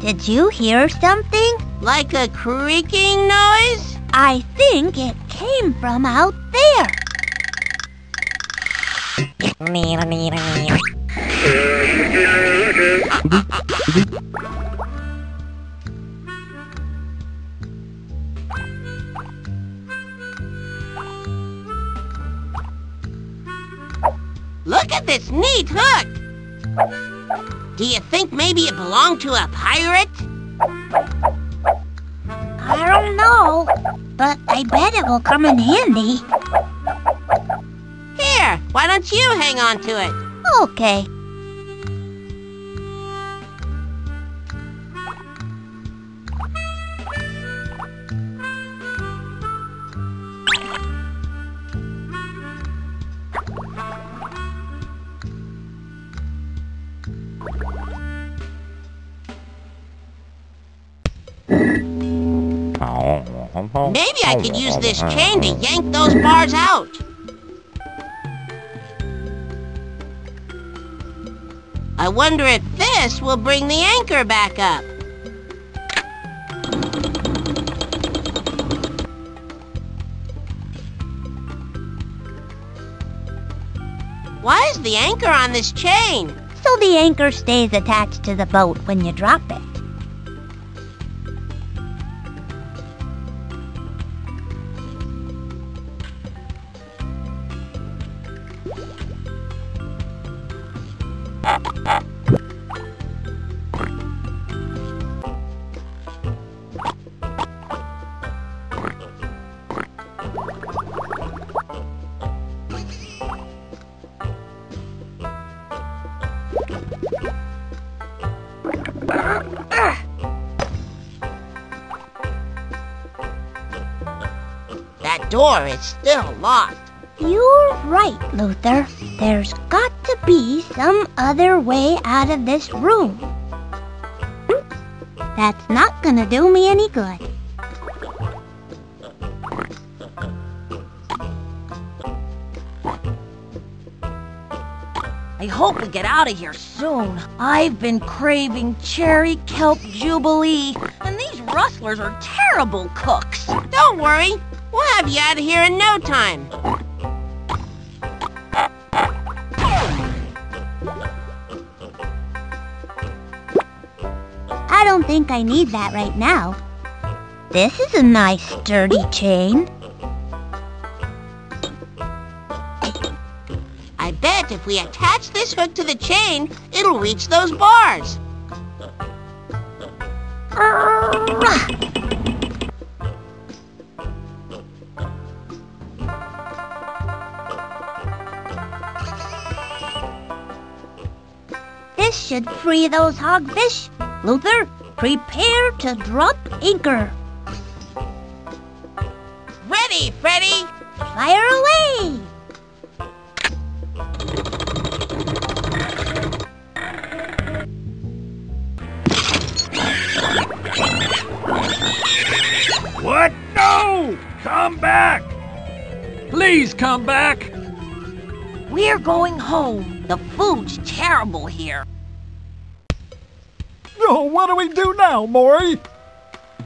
Did you hear something? Like a creaking noise? I think it came from out there. Look at this neat hook! Do you think maybe it belonged to a pirate? I don't know, but I bet it will come in handy. Here, why don't you hang on to it? Okay. Maybe I could use this chain to yank those bars out. I wonder if this will bring the anchor back up. Why is the anchor on this chain? So the anchor stays attached to the boat when you drop it. Is still locked. You're right, Luther. There's got to be some other way out of this room. That's not gonna do me any good. I hope we get out of here soon. I've been craving cherry kelp jubilee, and these rustlers are terrible cooks. Don't worry, have you out of here in no time. I don't think I need that right now. This is a nice sturdy chain. I bet if we attach this hook to the chain, it'll reach those bars. Ah! Should free those hogfish. Luther, prepare to drop anchor. Ready, Freddi! Fire away! What? No! Come back! Please come back! We're going home. The food's terrible here. Oh, what do we do now, Maury?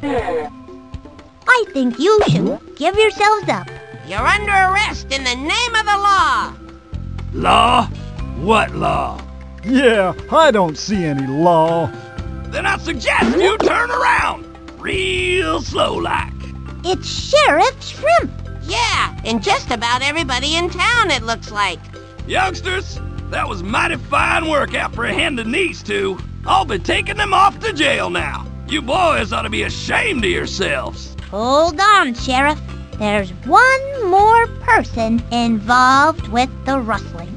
I think you should give yourselves up. You're under arrest in the name of the law. Law? What law? Yeah, I don't see any law. Then I suggest you turn around. Real slow like. It's Sheriff Shrimp. Yeah, and just about everybody in town, it looks like. Youngsters, that was mighty fine work apprehending these two. I'll be taking them off to jail now. You boys ought to be ashamed of yourselves. Hold on, Sheriff. There's one more person involved with the rustling.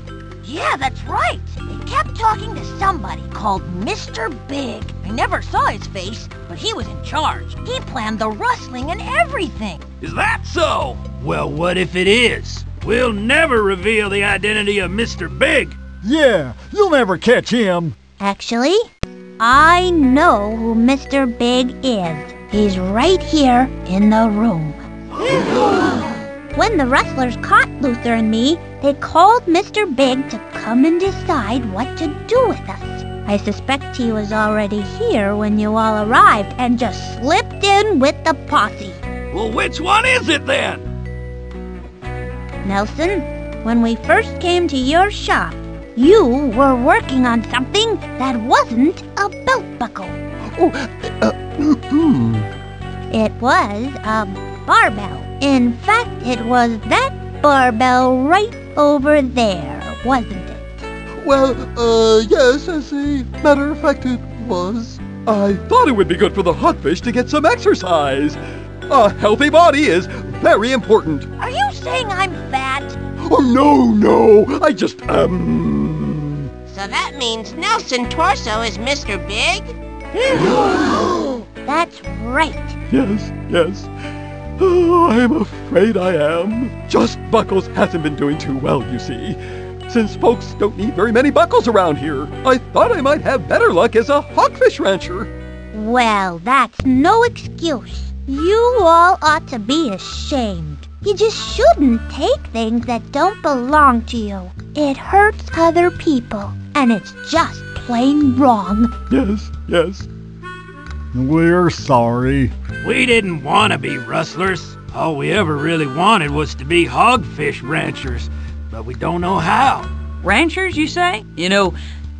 Yeah, that's right. They kept talking to somebody called Mr. Big. I never saw his face, but he was in charge. He planned the rustling and everything. Is that so? Well, what if it is? We'll never reveal the identity of Mr. Big. Yeah, you'll never catch him. Actually, I know who Mr. Big is. He's right here in the room. when the rustlers caught Luther and me, they called Mr. Big to come and decide what to do with us. I suspect he was already here when you all arrived and just slipped in with the posse. Well, which one is it then? Nelson, when we first came to your shop, you were working on something that wasn't a belt buckle. Oh, uh, mm, It was a barbell. In fact, it was that barbell right over there, wasn't it? Well, uh, yes, as a matter of fact, it was. I thought it would be good for the hogfish to get some exercise. A healthy body is very important. Are you saying I'm fat? Oh, no, no. I just, um. So that means Nelson Torso is Mr. Big? That's right. Yes, yes. Oh, I'm afraid I am. Just Buckles hasn't been doing too well, you see. Since folks don't need very many buckles around here, I thought I might have better luck as a hogfish rancher. Well, that's no excuse. You all ought to be ashamed. You just shouldn't take things that don't belong to you. It hurts other people, and it's just plain wrong. Yes, yes. We're sorry. We didn't want to be rustlers. All we ever really wanted was to be hogfish ranchers, but we don't know how. Ranchers, you say? You know,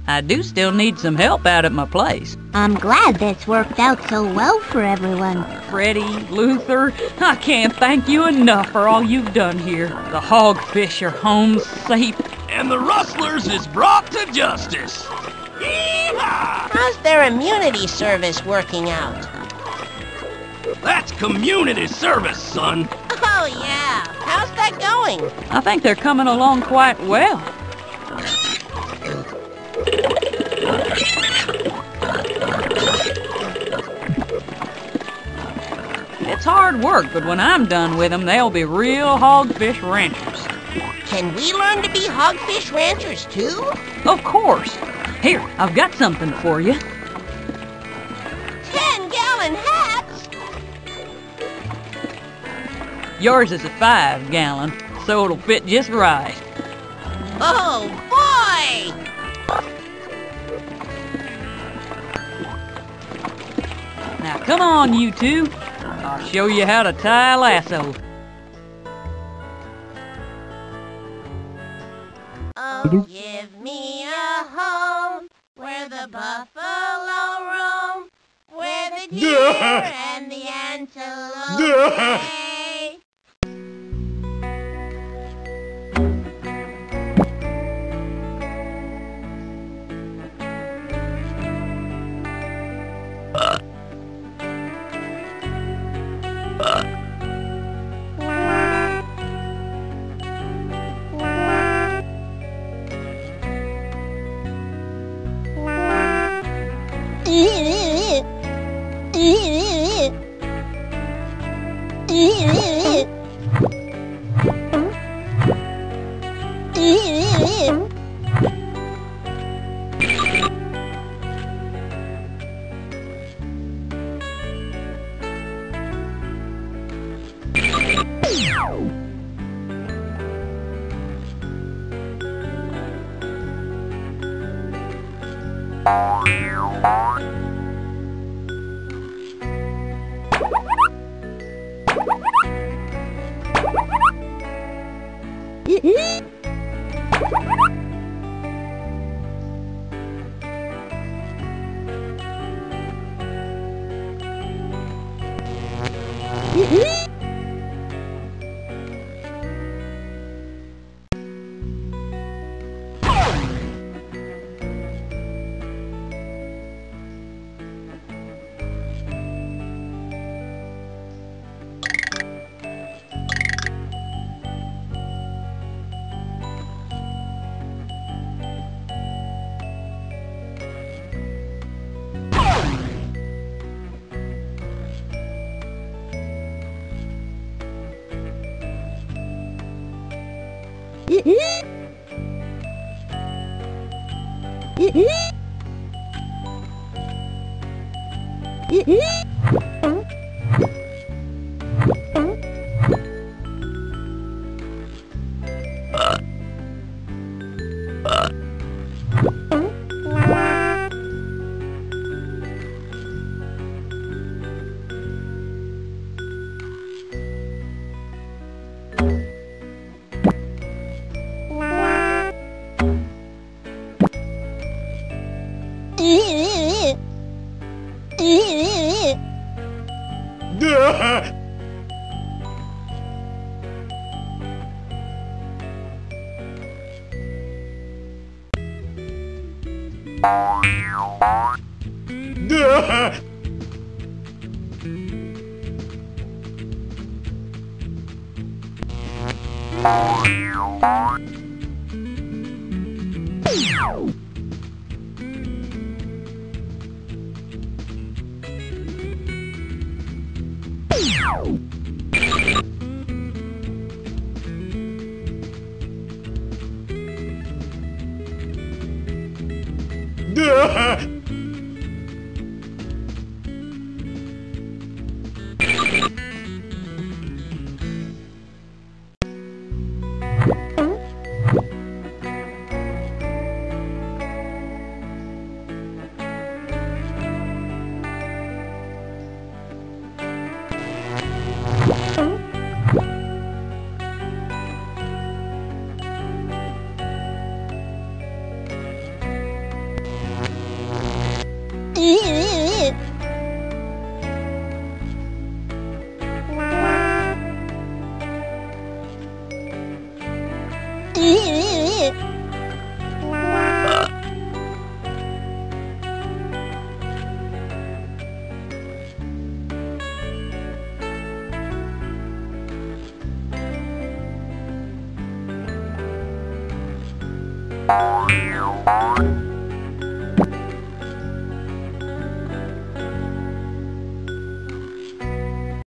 I do still need some help out at my place. I'm glad this worked out so well for everyone. Freddi, Luther, I can't thank you enough for all you've done here. The hogfish are home safe. And the rustlers is brought to justice. Yeehaw! How's their immunity service working out? That's community service, son. Oh, yeah. How's that going? I think they're coming along quite well. It's hard work, but when I'm done with them, they'll be real hogfish ranchers. Can we learn to be hogfish ranchers too? Of course. Here, I've got something for you. Ten gallon hats? Yours is a five gallon, so it'll fit just right. Oh, boy! Now come on, you two. I'll show you how to tie a lasso. Give me a home where the buffalo roam, where the deer and the antelope 咦咦咦咦咦咦ええ Bye.